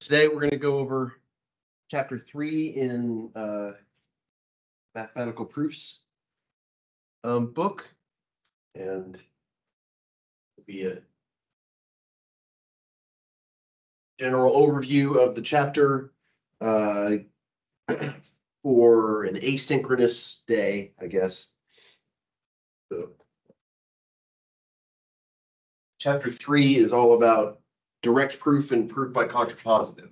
Today, we're going to go over chapter three in uh, mathematical proofs um, book and be a general overview of the chapter uh, for an asynchronous day, I guess. So, Chapter three is all about direct proof and proof by contrapositive.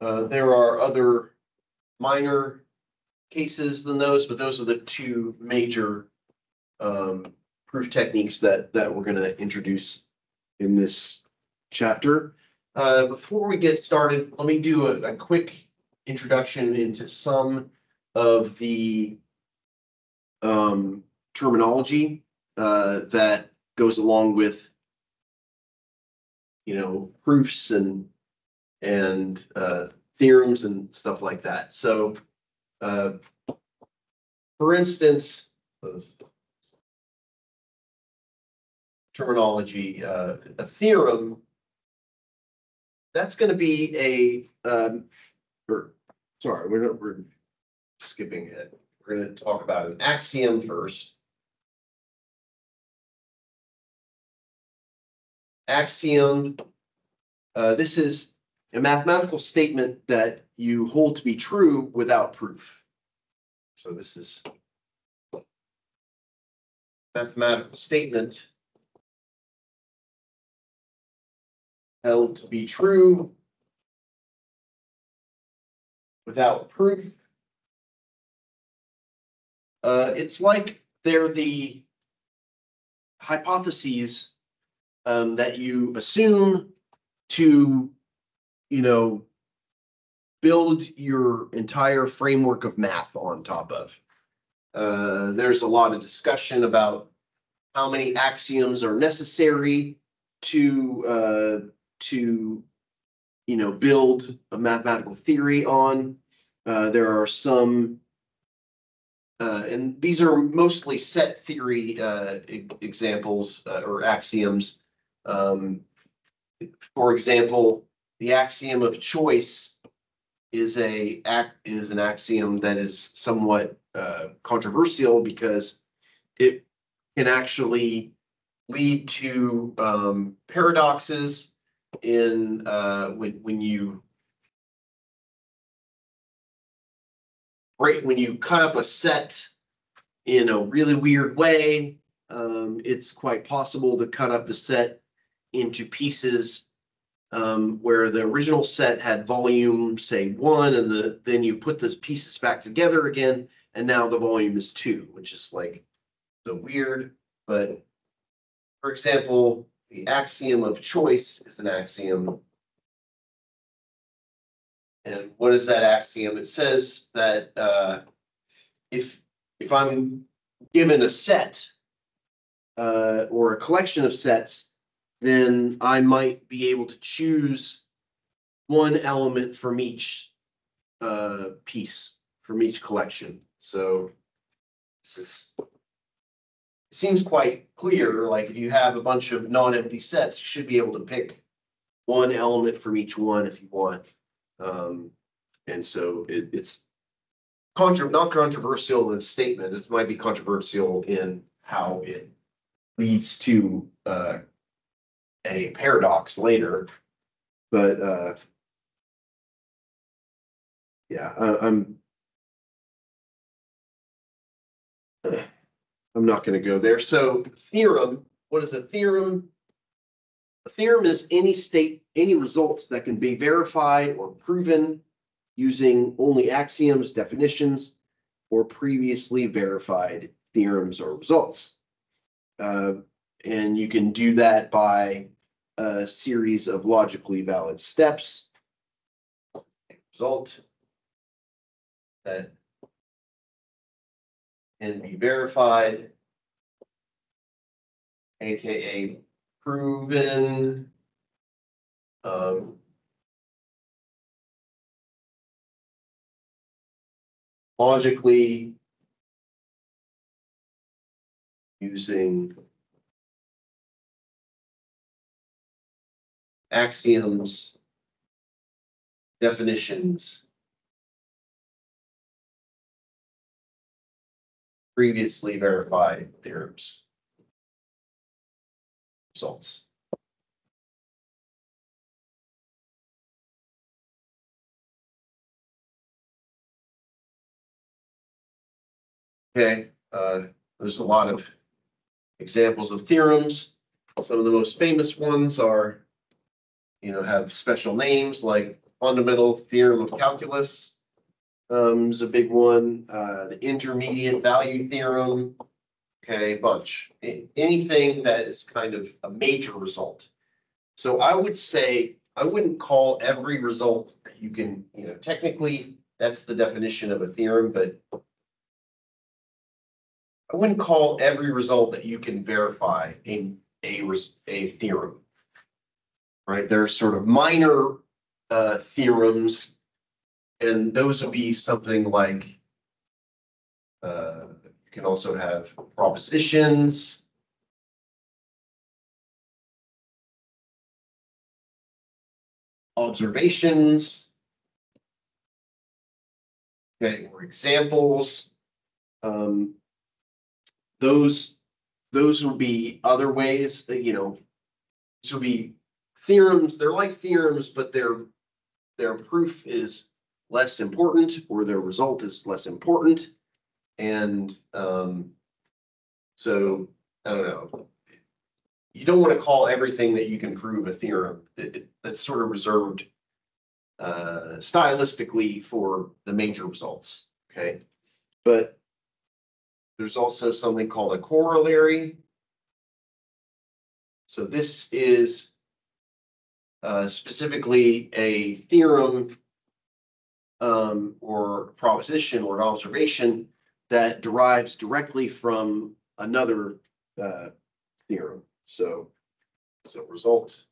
Uh, there are other minor cases than those, but those are the two major um, proof techniques that, that we're gonna introduce in this chapter. Uh, before we get started, let me do a, a quick introduction into some of the um, terminology uh, that goes along with you know proofs and and uh, theorems and stuff like that. So, uh, for instance, terminology, uh, a theorem, that's going to be a, um, or, sorry, we're, we're skipping it. We're going to talk about an axiom first. Axiom, uh, this is a mathematical statement that you hold to be true without proof. So this is mathematical statement held to be true without proof. Uh, it's like they're the hypotheses um, that you assume to, you know, build your entire framework of math on top of. Uh, there's a lot of discussion about how many axioms are necessary to uh, to you know build a mathematical theory on. Uh, there are some, uh, and these are mostly set theory uh, e- examples uh, or axioms. Um, for example, the axiom of choice is a act is an axiom that is somewhat uh, controversial because it can actually lead to um, paradoxes in uh, when when you right when you cut up a set in a really weird way. Um, it's quite possible to cut up the set into pieces um, where the original set had volume, say one, and the then you put the pieces back together again, and now the volume is two, which is like so weird. But for example, the axiom of choice is an axiom. And what is that axiom? It says that uh, if if I'm given a set uh, or a collection of sets, then I might be able to choose one element from each uh, piece, from each collection. So this is seems quite clear, like if you have a bunch of non-empty sets, you should be able to pick one element from each one if you want. Um, and so it, it's contra, not controversial in statement, it might be controversial in how it leads to, uh, a paradox later, but, uh, yeah, I, I'm I'm not gonna go there. So theorem, what is a theorem? A theorem is any state, any results that can be verified or proven using only axioms, definitions, or previously verified theorems or results. Uh, and you can do that by a series of logically valid steps. Result that can be verified. AKA proven. Um. logically using axioms, definitions, previously verified theorems. Results. Okay, uh, there's a lot of examples of theorems. Some of the most famous ones are, you know, have special names like fundamental theorem of calculus. Um, is a big one, uh, the intermediate value theorem. Okay, bunch, A- anything that is kind of a major result. So I would say, I wouldn't call every result that you can, you know, technically, that's the definition of a theorem, but I wouldn't call every result that you can verify a, a, a theorem. Right, there are sort of minor, uh, theorems. And those would be something like. Uh, you can also have propositions. Observations. Okay, or examples. Um, those, those would be other ways that, you know, this would be theorems, they're like theorems, but their, their proof is less important or their result is less important. And, um, so, I don't know. You don't want to call everything that you can prove a theorem. It, it- that's sort of reserved uh, stylistically for the major results, okay? But there's also something called a corollary. So this is uh, specifically a theorem um, or proposition or an observation that derives directly from another uh, theorem. So, so result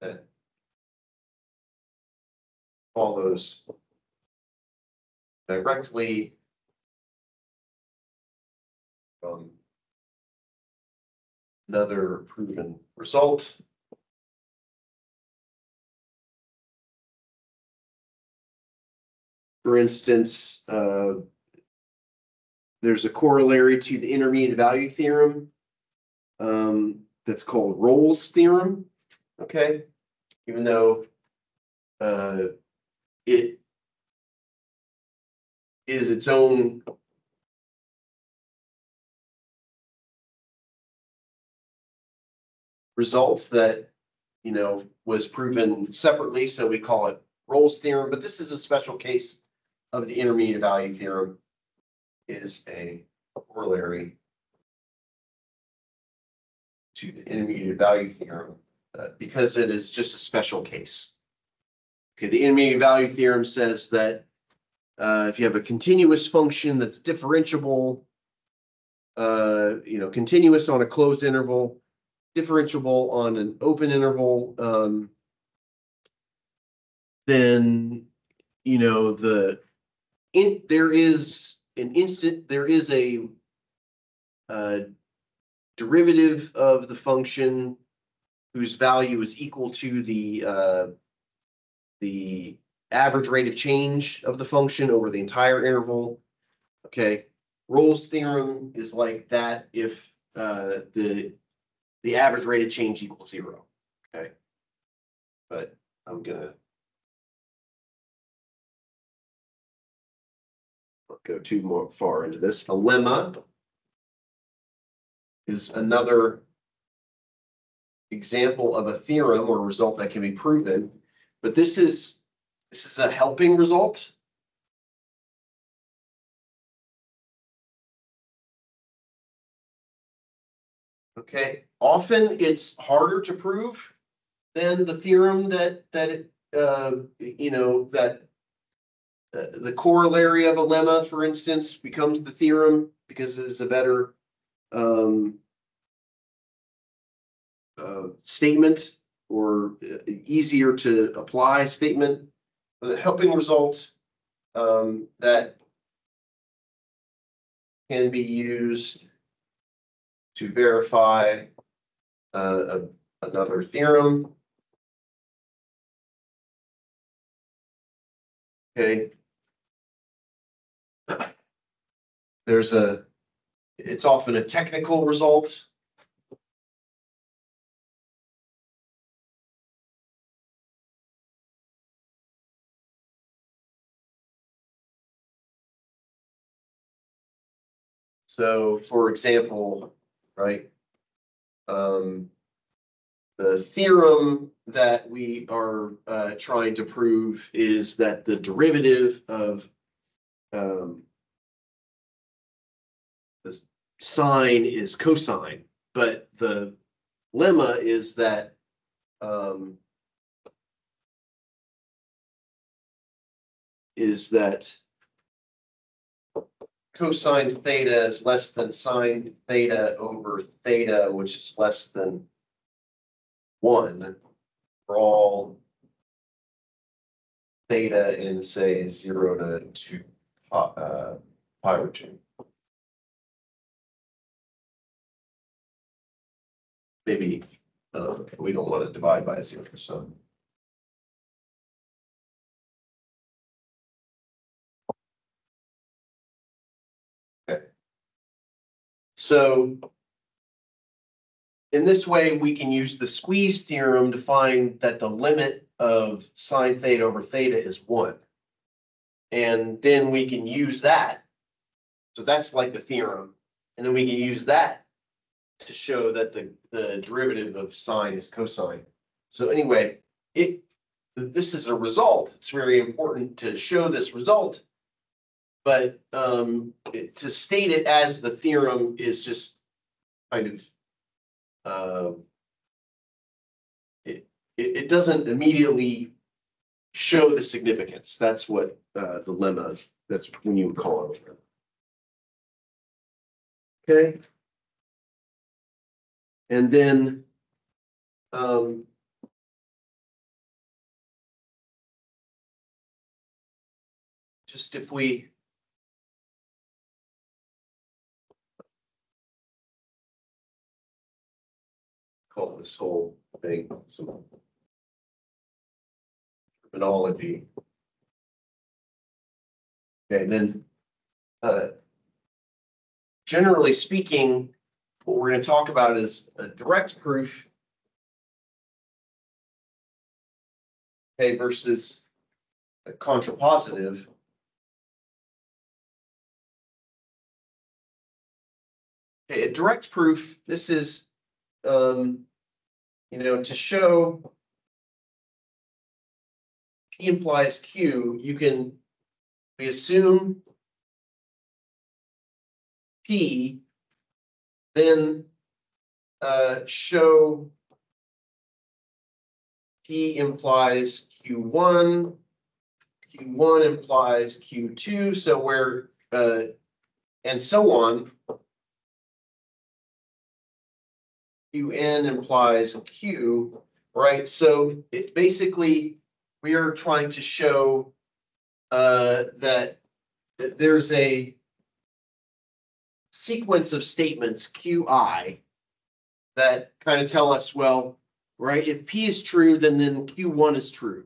that follows directly from another proven result. For instance, uh, there's a corollary to the intermediate value theorem um, that's called Rolle's theorem, okay? Even though uh, it is its own results that, you know, was proven separately, so we call it Rolle's theorem, but this is a special case of the intermediate value theorem is a corollary to the intermediate value theorem, uh, because it is just a special case. Okay, the intermediate value theorem says that uh, if you have a continuous function that's differentiable, uh, you know, continuous on a closed interval, differentiable on an open interval, um, then, you know, the, in, there is an instant, there is a uh, derivative of the function whose value is equal to the, uh, the average rate of change of the function over the entire interval. Okay, Rolle's theorem is like that if, uh, the, the average rate of change equals zero, okay? But I'm gonna go too more far into this. A lemma is another example of a theorem or result that can be proven, but this is, this is a helping result. Okay, often it's harder to prove than the theorem that, that it, uh, you know, that uh, the corollary of a lemma, for instance, becomes the theorem because it is a better um, uh, statement or uh, easier to apply statement. The helping result um, that can be used to verify uh, a- another theorem. Okay. There's a, it's often a technical result. So for example, right? Um. The theorem that we are uh trying to prove is that the derivative of. Um. Sine is cosine, but the lemma is that. Um. Is that cosine theta is less than sine theta over theta, which is less than one for all theta in, say, zero to two, uh, pi over two. Maybe, uh, we don't want to divide by zero, so. So in this way, we can use the squeeze theorem to find that the limit of sine theta over theta is one. And then we can use that. So that's like the theorem. And then we can use that to show that the, the derivative of sine is cosine. So anyway, it, this is a result. It's very important to show this result. But um, it- to state it as the theorem is just kind of it, it, it doesn't immediately show the significance. That's what uh, the lemma, that's when you would call it. Okay. And then um, just if we call this whole thing some terminology. Okay, then, uh, generally speaking, what we're gonna talk about is a direct proof. Okay, versus a contrapositive. Okay, a direct proof, this is, um, you know, to show P implies Q, you can, we assume P, then uh, show P implies Q1, Q1 implies Q2, so where, uh, and so on. Qn implies Q, right? So it basically, we are trying to show uh, that that there's a sequence of statements Qi that kind of tell us, well, right, if P is true, then then Q1 is true.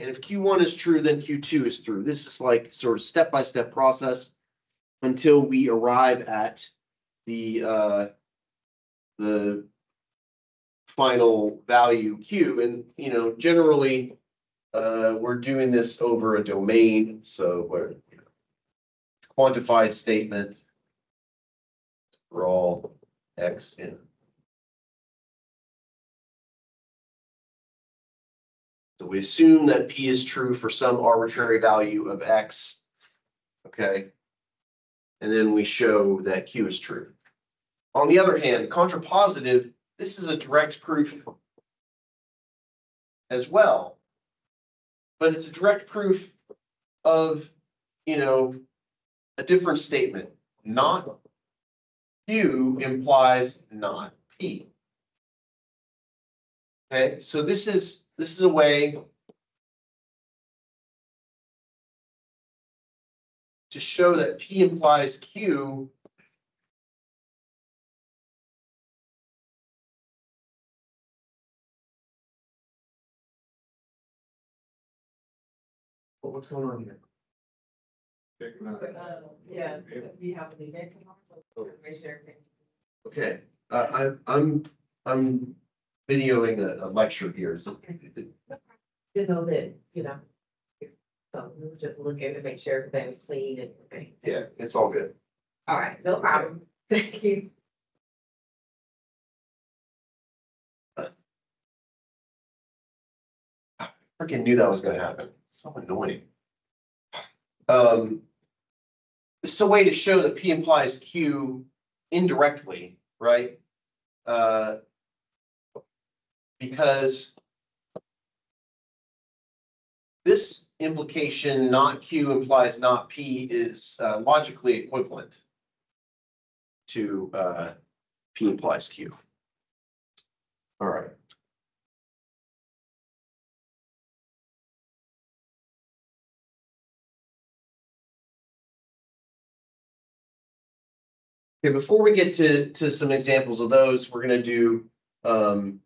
And if Q1 is true, then Q2 is true. This is like sort of step-by-step process until we arrive at the uh, the final value Q. And, you know, generally, uh, we're doing this over a domain, so we're, you know, quantified statement for all X in. So we assume that P is true for some arbitrary value of X. Okay. And then we show that Q is true. On the other hand, contrapositive, this is a direct proof as well. But it's a direct proof of, you know, a different statement, not Q implies not P. Okay, so this is, this is a way to show that P implies Q. What's going on here? Uh, Yeah, we have an event tomorrow, so raise your hand. Okay, uh, I'm, I'm, I'm videoing a, a lecture here. so- You know that, you know. So we'll just look at it, make sure everything's clean and everything. Yeah, it's all good. All right, no problem. Thank you. I freaking knew that was gonna happen. So annoying. Um. Is a way to show that P implies Q indirectly, right? Uh. Because. This implication, not Q implies not P is uh, logically equivalent. To uh, P implies Q. Okay, before we get to, to some examples of those, we're gonna do, um.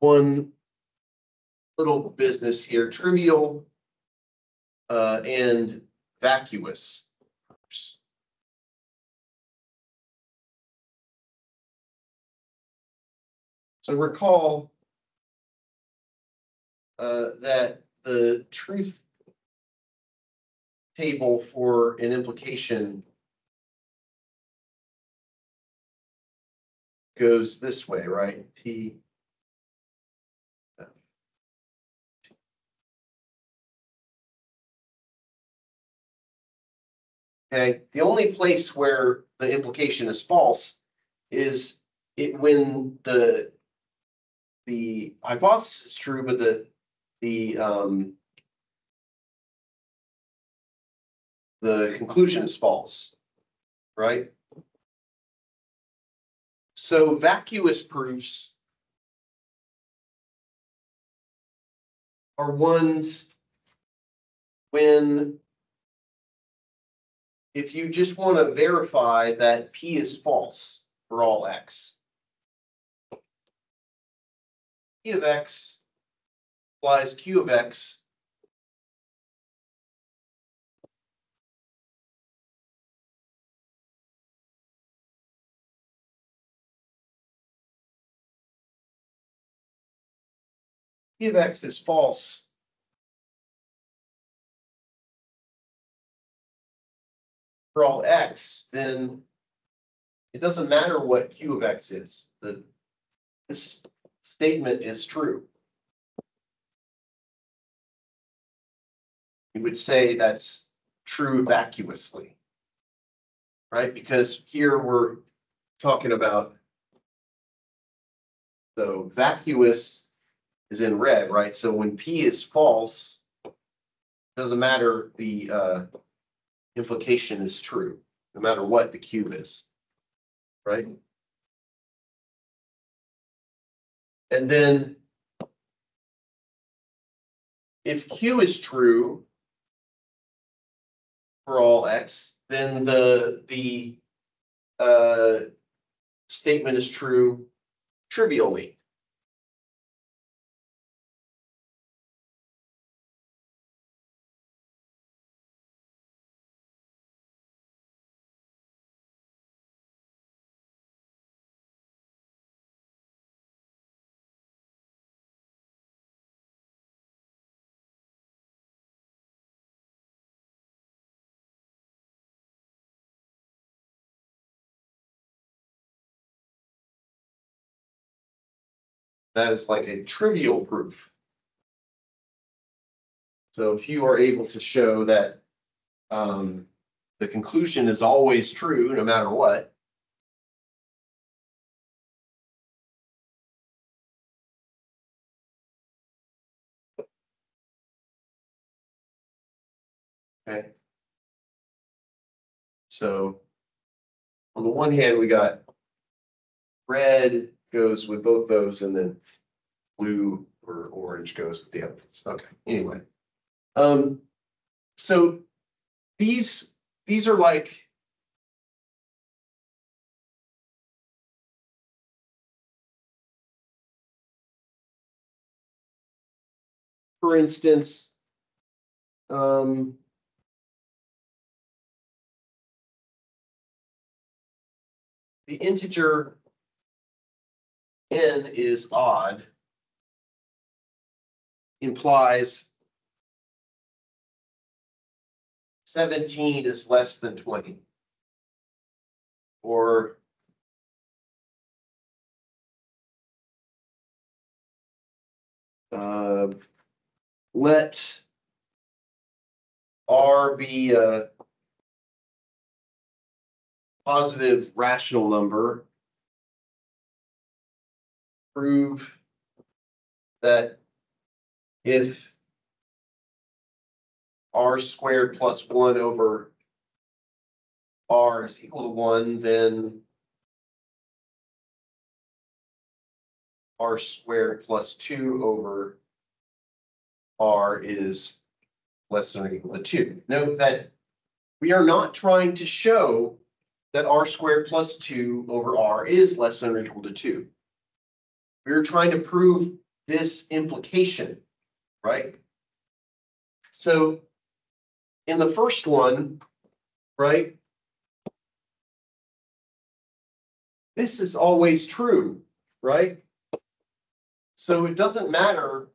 One. Little business here, trivial. Uh, and vacuous. So recall. Uh, that the truth. Table for an implication goes this way, right? P. Okay, the only place where the implication is false is it when the. The hypothesis is true, but the, the, um. The conclusion is false, right? So vacuous proofs. Are ones. When. If you just want to verify that P is false for all X. P of X. Implies Q of X. P of X is false. For all X, then. It doesn't matter what Q of X is, the. This statement is true. You would say that's true vacuously. Right, because here we're talking about. So vacuous is in red, right? So when P is false. Doesn't matter, the uh. Implication is true, no matter what the cube is. Right? And then. If Q is true. For all X, then the, the. Uh. Statement is true trivially. That is like a trivial proof. So if you are able to show that um, the conclusion is always true, no matter what. Okay. So on the one hand, we got red goes with both those and then blue or orange goes with the other ones. Okay, anyway. Um, so these, these are like. For instance. Um. The integer. N is odd. Implies. Seventeen is less than twenty. Or. Uh. Let. R be a. Positive rational number. Prove. That. If. R squared plus one over. R is equal to one, then. R squared plus two over. R is less than or equal to two. Note that we are not trying to show that R squared plus two over R is less than or equal to two. We're trying to prove this implication, right? So in the first one, right? This is always true, right? So it doesn't matter.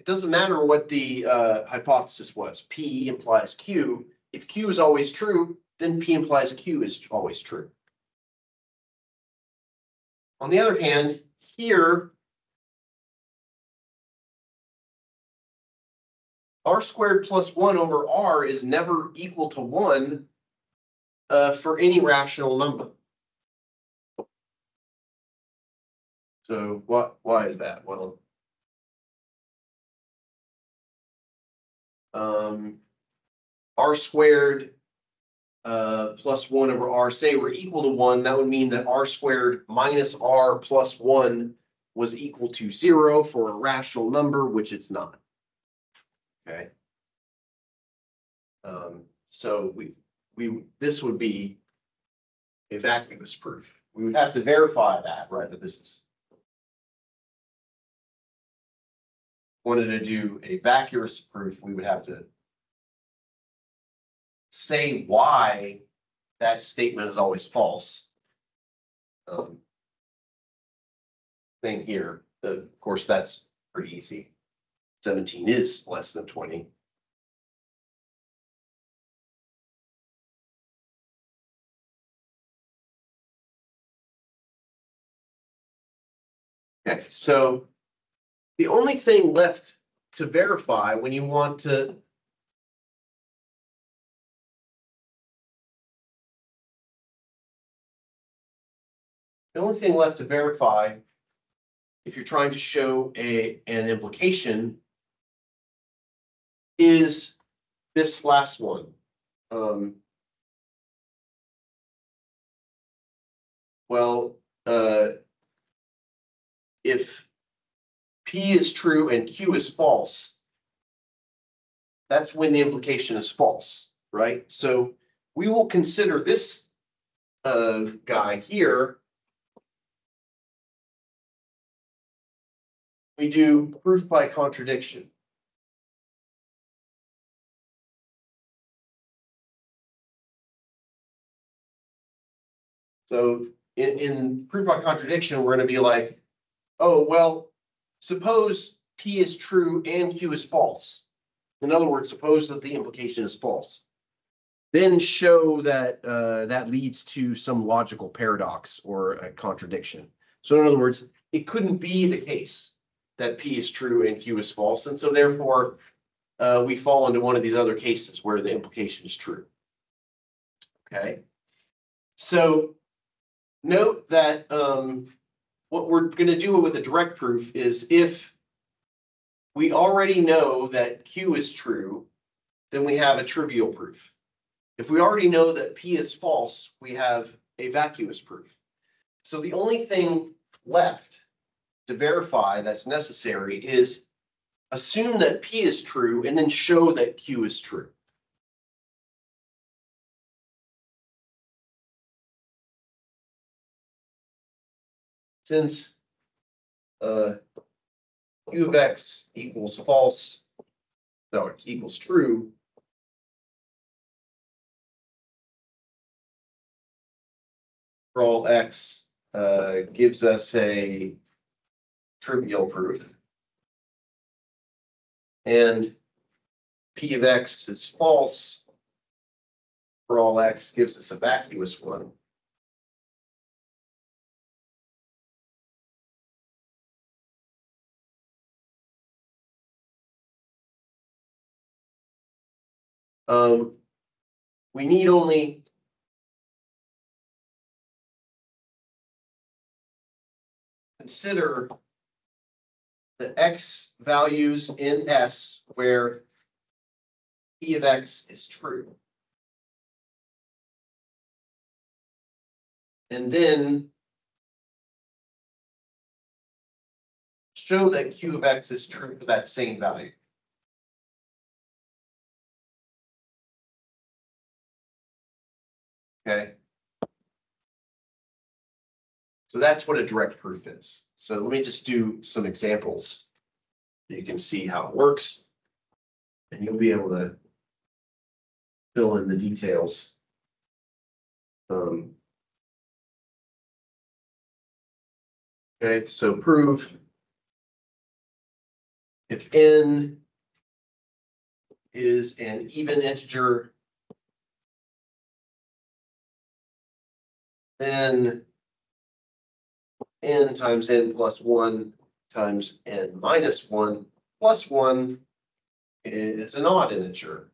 It doesn't matter what the uh hypothesis was. P implies Q. If Q is always true, then P implies Q is always true. On the other hand, here. R squared plus one over R is never equal to one. Uh, for any rational number. So what, why is that? Well. Um. R squared. Uh, plus one over R, say we're equal to one, that would mean that R squared minus R plus one. Was equal to zero for a rational number, which it's not. Okay. Um, so we, we, this would be. A vacuous proof. We would have to verify that, right, that this is. Wanted to do a vacuous proof, we would have to. Say why that statement is always false. Um. Thing here, of course, that's pretty easy. Seventeen is less than twenty. Okay, so the only thing left to verify when you want to. The only thing left to verify. If you're trying to show a, an implication. Is this last one. Um. Well, uh. If. P is true and Q is false. That's when the implication is false, right? So we will consider this. Uh, guy here. We do proof by contradiction. So in, in proof by contradiction, we're gonna be like, oh, well, suppose P is true and Q is false. In other words, suppose that the implication is false. Then show that, uh, that leads to some logical paradox or a contradiction. So in other words, it couldn't be the case that P is true and Q is false, and so therefore, uh, we fall into one of these other cases where the implication is true. Okay, so note that, um, what we're gonna do with a direct proof is if we already know that Q is true, then we have a trivial proof. If we already know that P is false, we have a vacuous proof. So the only thing left to verify that's necessary is assume that P is true and then show that Q is true. Since uh, Q of X equals false, no, it equals true. For all X uh, gives us a trivial proof. And P of X is false. For all X gives us a vacuous one. Um, we need only consider the X values in S where P of X is true. And then show that Q of X is true for that same value. Okay. So that's what a direct proof is. So let me just do some examples. You can see how it works. And you'll be able to fill in the details. Um. Okay, so prove if n is an even integer then n times n plus one times n minus one plus one is an odd integer.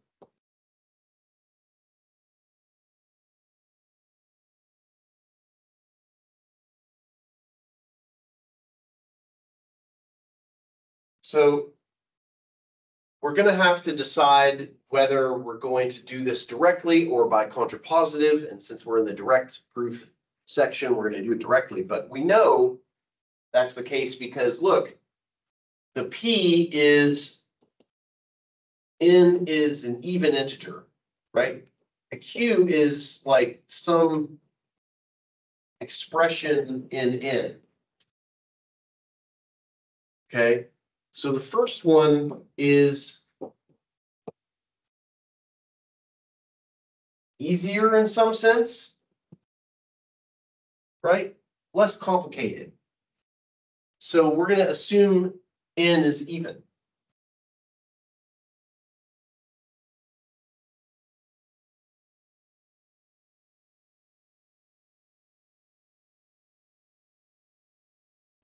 So we're gonna have to decide whether we're going to do this directly or by contrapositive. And since we're in the direct proof section, we're gonna do it directly, but we know that's the case because look, the P is N is an even integer, right? A Q is like some expression in N. Okay, so the first one is easier in some sense right? Less complicated. So we're gonna assume n is even.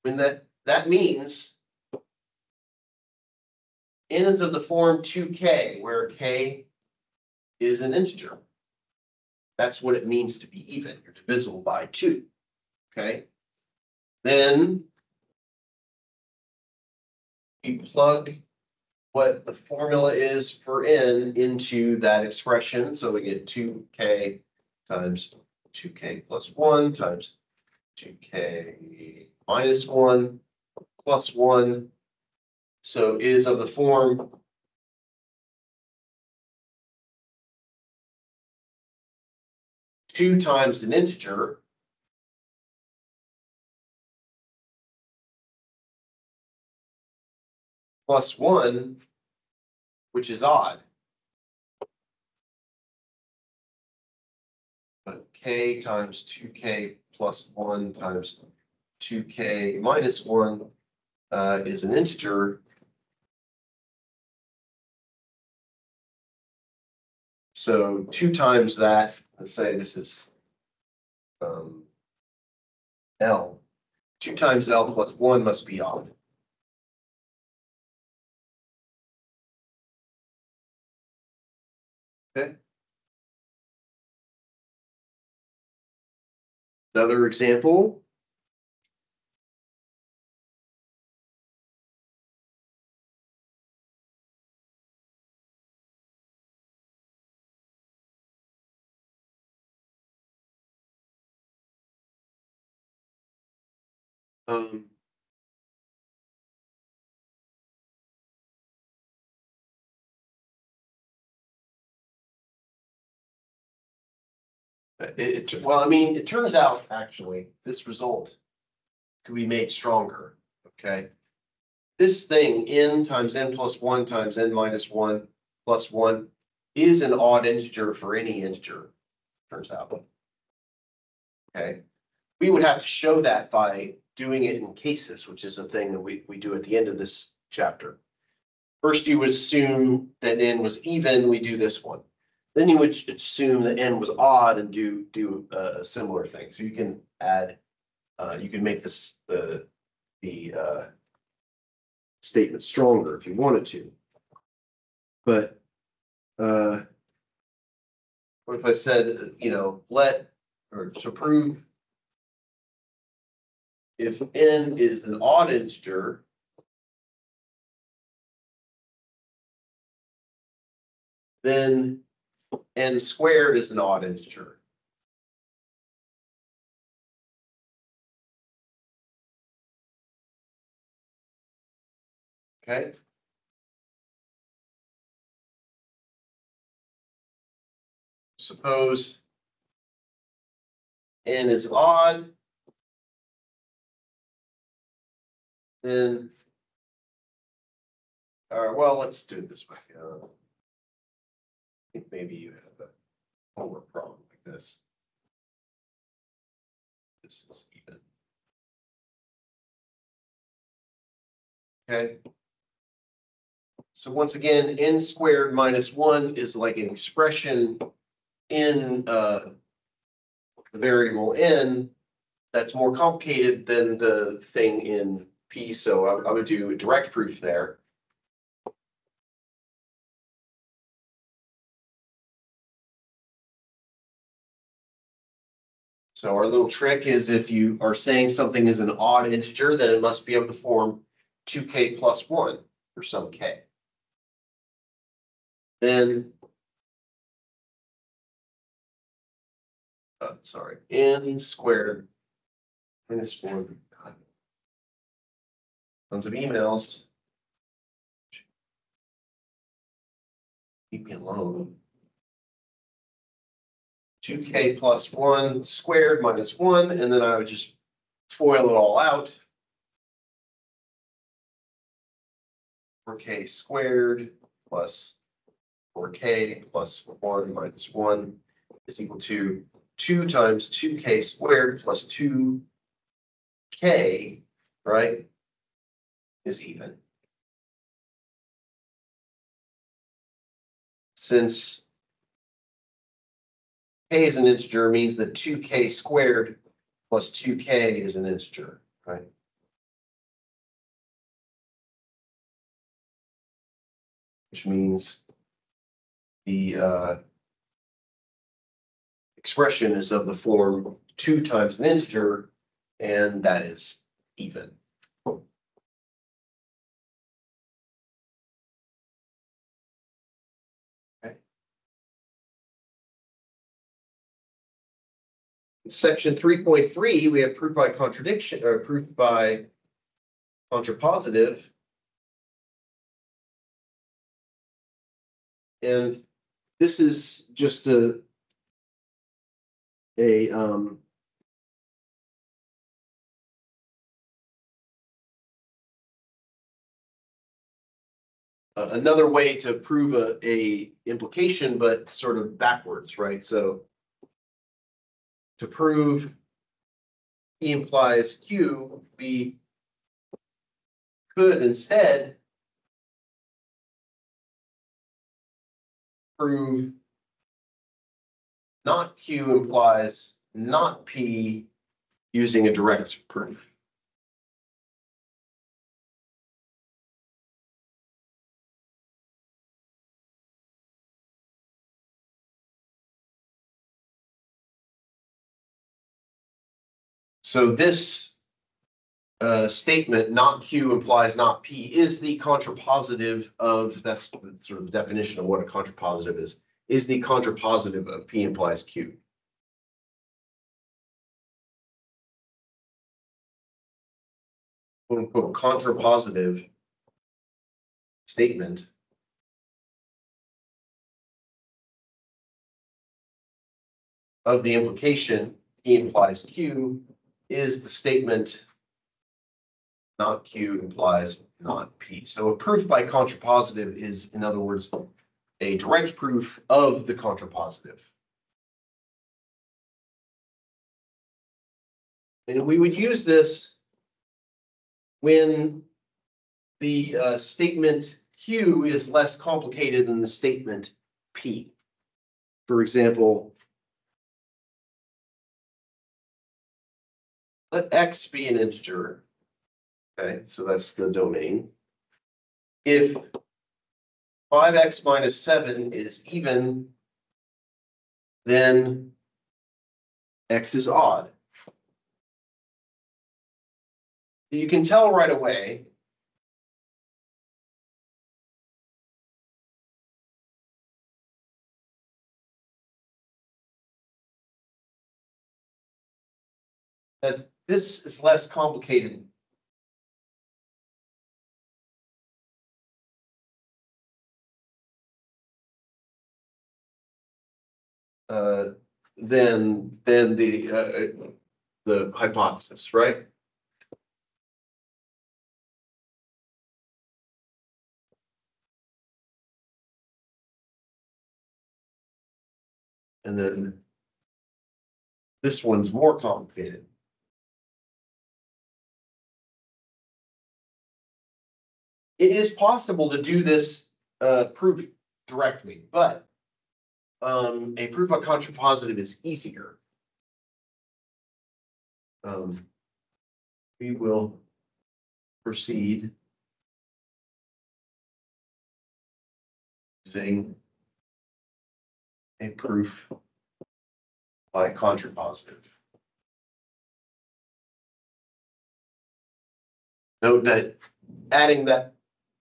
When that, that means n is of the form two k, where k is an integer. That's what it means to be even. You're divisible by two. Okay. Then we plug what the formula is for n into that expression. So we get two k times two k plus one times two k minus one plus one. So is of the form two times an integer plus one, which is odd. But k times two k plus one times two k minus one uh, is an integer. So two times that, let's say this is um, L. Two times L plus one must be odd. Another example. Um. It, it, well, I mean, it turns out, actually, this result could be made stronger, okay? This thing, n times n plus one times n minus one plus one is an odd integer for any integer, turns out. Okay, we would have to show that by doing it in cases, which is a thing that we, we do at the end of this chapter. First, you would assume that n was even, we do this one. Then you would assume that n was odd and do, do a, a similar thing. So you can add, uh, you can make this, the, the, uh, statement stronger if you wanted to. But, uh, what if I said, uh, you know, let, or to prove if n is an odd integer, then n squared is an odd integer. Okay? Suppose n is odd. Then. Or well, let's do it this way. uh, I think maybe you have problem like this. This is even. Okay. So once again, n squared minus one is like an expression in uh. The variable n that's more complicated than the thing in P, so I'm, I'm gonna do a direct proof there. So our little trick is if you are saying something is an odd integer, then it must be of the form two K plus one for some K. Then. Uh, sorry, n squared. Minus one. God. Tons of emails. Leave me alone. Two K plus one squared minus one, and then I would just FOIL it all out. Four K squared plus four K plus one minus one is equal to two times two K squared plus two K, right? Is even. Since K is an integer means that two K squared plus two K is an integer, right? Which means the uh. Expression is of the form two times an integer, and that is even. Section three point three, we have proof by contradiction, or proof by contrapositive. And this is just a a um another way to prove a, a implication, but sort of backwards, right? So to prove E implies Q, we could instead prove not Q implies not P using a direct proof. So this uh, statement, not Q implies not P, is the contrapositive of, that's sort of the definition of what a contrapositive is, is the contrapositive of P implies Q. Quote unquote contrapositive statement of the implication, P implies Q, is the statement not Q implies not P. So a proof by contrapositive is, in other words, a direct proof of the contrapositive. And we would use this when the uh, statement Q is less complicated than the statement P. For example, let X be an integer. Okay, so that's the domain. If five X minus seven is even, then X is odd. You can tell right away that this is less complicated. Uh, than, than the, uh, the hypothesis, right? And then this one's more complicated. It is possible to do this uh proof directly, but um a proof of contrapositive is easier. Um, we will proceed using a proof by contrapositive. Note that adding that,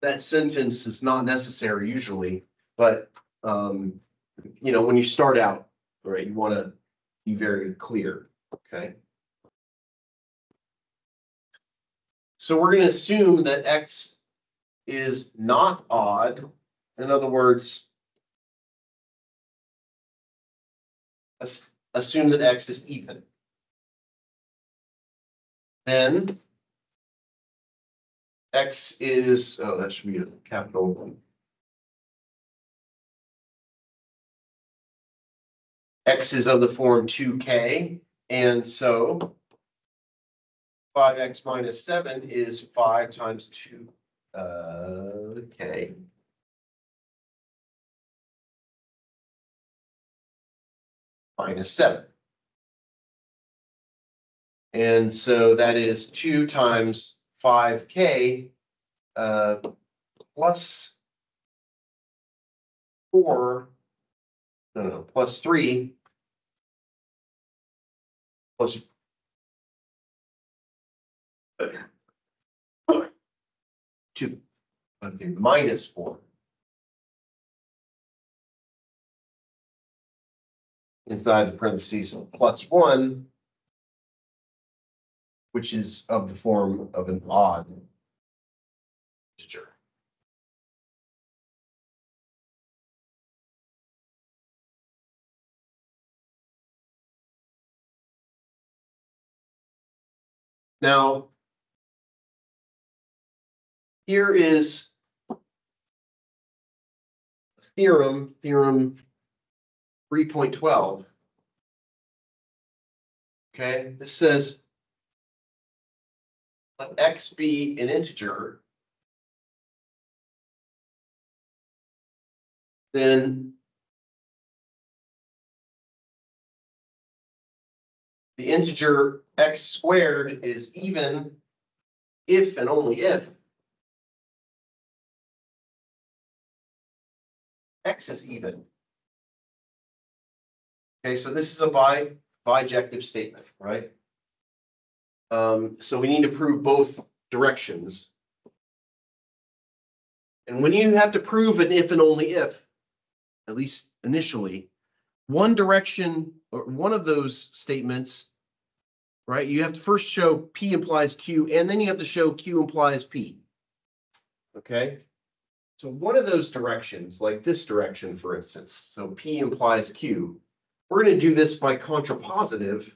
that sentence is not necessary usually, but, um, you know, when you start out, right, you want to be very clear, okay? So we're going to assume that X is not odd. In other words, assume that X is even. Then X is, oh, that should be a capital one. X is of the form two K, and so five X minus seven is five times two, uh, K. Minus seven. And so that is two times five K, uh, plus four, no, no, plus three, plus two, okay, minus four. Inside the parentheses, so plus one, which is of the form of an odd integer. Now, here is theorem, theorem three point twelve. Okay, this says let X be an integer. Then the integer X squared is even if and only if X is even. Okay, so this is a bi, bijective statement, right? Um, so we need to prove both directions. And when you have to prove an if and only if, at least initially, one direction or one of those statements, right? You have to first show P implies Q and then you have to show Q implies P. Okay? So one of those directions, like this direction, for instance, so P implies Q, we're gonna do this by contrapositive.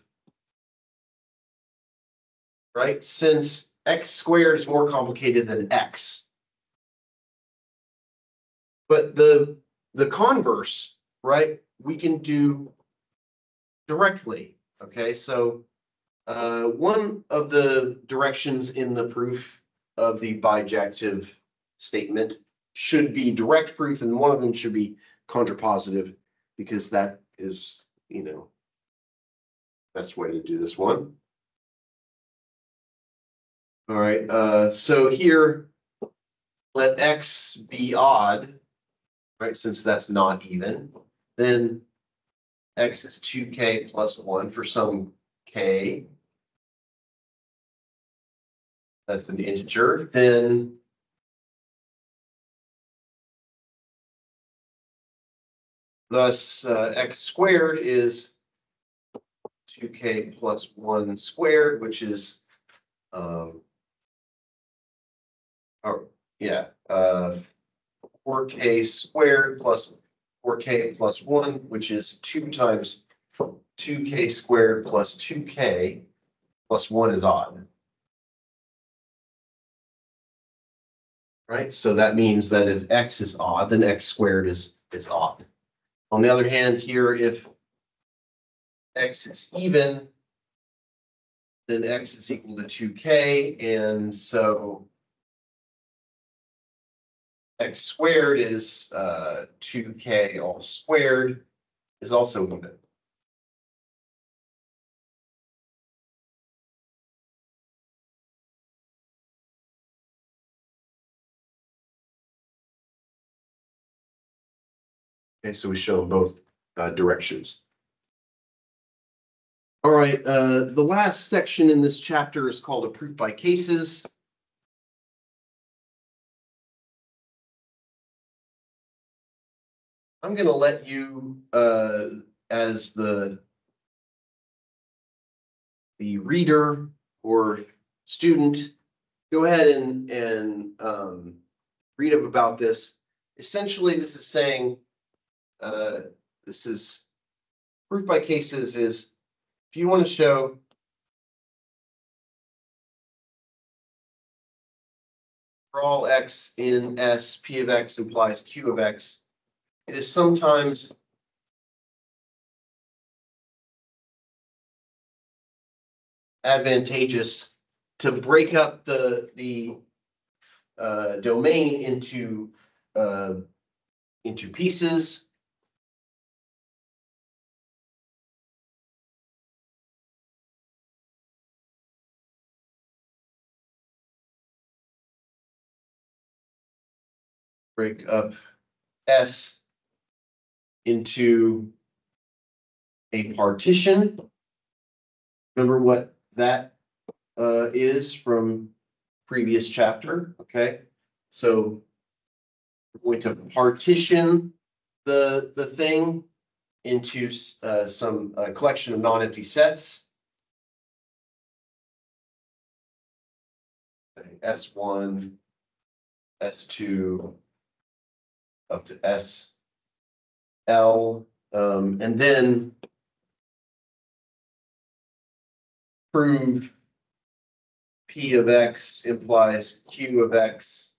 Right, since x squared is more complicated than x. But the, the converse, right, we can do directly, okay, so. Uh, one of the directions in the proof of the bijective statement should be direct proof and one of them should be contrapositive because that is, you know, best way to do this one. All right, uh, so here, let x be odd, right, since that's not even, then x is two k plus one for some k. That's an integer, then Thus, uh, x squared is two k plus one squared, which is, um, or, yeah, uh, four k squared plus four k plus one, which is two times two k squared plus two k plus one is odd. Right, so that means that if x is odd, then x squared is, is odd. On the other hand, here, if x is even, then x is equal to two K, and so x squared is uh two K all squared is also even. Okay, so we show both uh, directions. All right, uh, the last section in this chapter is called a proof by cases. I'm gonna let you, uh, as the the reader or student, go ahead and, and, um, read up about this. Essentially, this is saying, uh, this is proof by cases is if you want to show for all x in S, P of x implies Q of x, it is sometimes advantageous to break up the, the uh, domain into, uh, into pieces. Break up S into a partition. Remember what that uh is from previous chapter, okay? So we're going to partition the the thing into uh some uh collection of non-empty sets. S one, S two, up to S L, um, and then prove P of X implies Q of X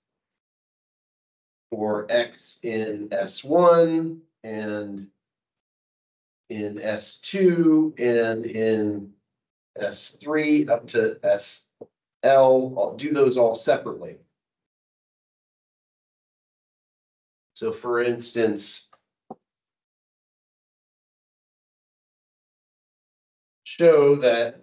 for X in S one and in S two and in S three up to S L. I'll do those all separately. So for instance, show that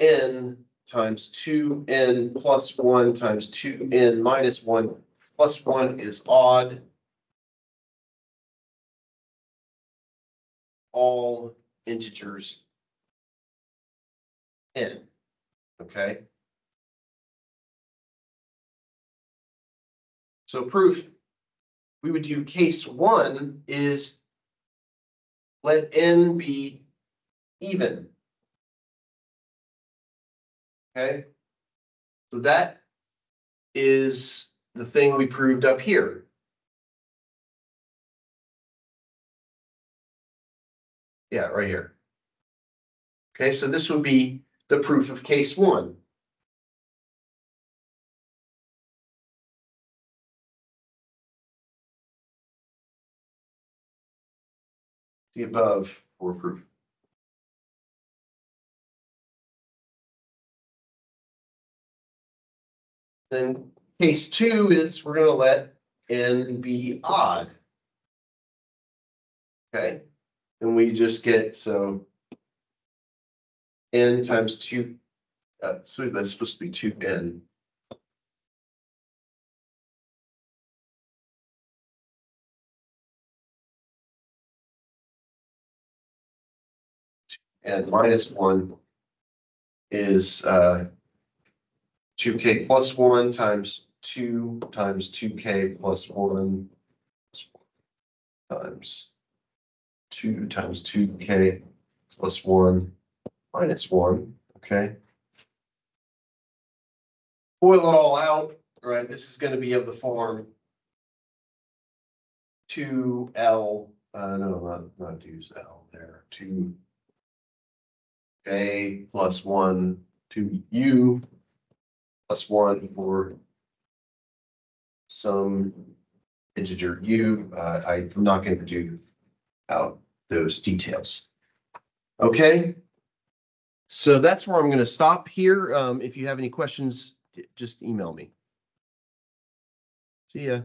n times two n plus one times two n minus one plus one is odd. All integers n, okay? So proof, we would do case one is let n be even. Okay? So that is the thing we proved up here. Yeah, right here. Okay, so this would be the proof of case one. The above for proof. Then case two is we're gonna let n be odd. Okay, and we just get, so. N times two, uh, so that's supposed to be two N. And minus one is, uh. Two K plus one times two times two K plus one. Times. Two times two K plus one minus one, okay? FOIL it all out, all right, this is gonna be of the form. Two L, uh, no, not, not use L there, two. A plus one, two U. Plus one for. Some integer U, uh, I'm not gonna do out those details. Okay? So that's where I'm gonna stop here. Um, if you have any questions, just email me. See ya.